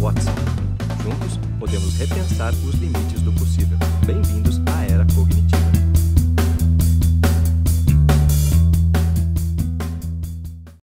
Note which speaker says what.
Speaker 1: Watson. Juntos, podemos repensar os limites do possível. bem-vindo